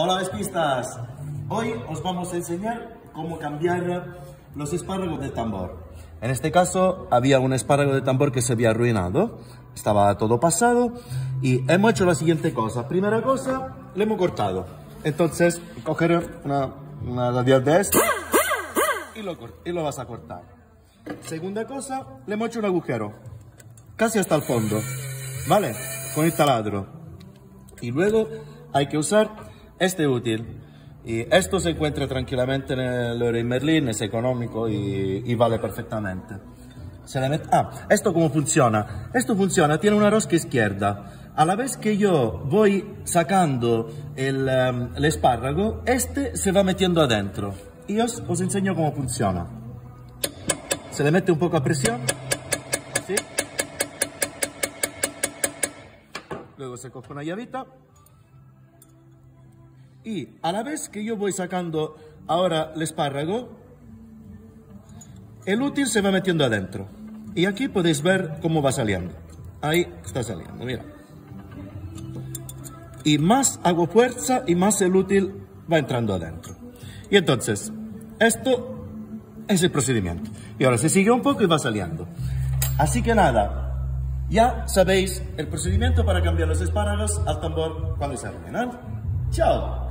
Hola despistas, hoy os vamos a enseñar cómo cambiar los espárragos de tambor. En este caso había un espárrago de tambor que se había arruinado, estaba todo pasado y hemos hecho la siguiente cosa. Primera cosa, le hemos cortado. Entonces, coger una, una de esto y lo, y lo vas a cortar. Segunda cosa, le hemos hecho un agujero, casi hasta el fondo, ¿vale? Con el taladro. Y luego hay que usar este útil. Y esto se encuentra tranquilamente en el Leroy Merlin, es económico y, y vale perfectamente. Se le mete... Ah, ¿esto cómo funciona? Esto funciona, tiene una rosca izquierda. A la vez que yo voy sacando el, um, el espárrago, este se va metiendo adentro. Y os, os enseño cómo funciona. Se le mete un poco a presión. ¿sí? Luego se coge una llavita. Y a la vez que yo voy sacando ahora el espárrago, el útil se va metiendo adentro. Y aquí podéis ver cómo va saliendo. Ahí está saliendo, mira. Y más hago fuerza y más el útil va entrando adentro. Y entonces, esto es el procedimiento. Y ahora se sigue un poco y va saliendo. Así que nada, ya sabéis el procedimiento para cambiar los espárragos al tambor cuando se arruinan. ¡Chao!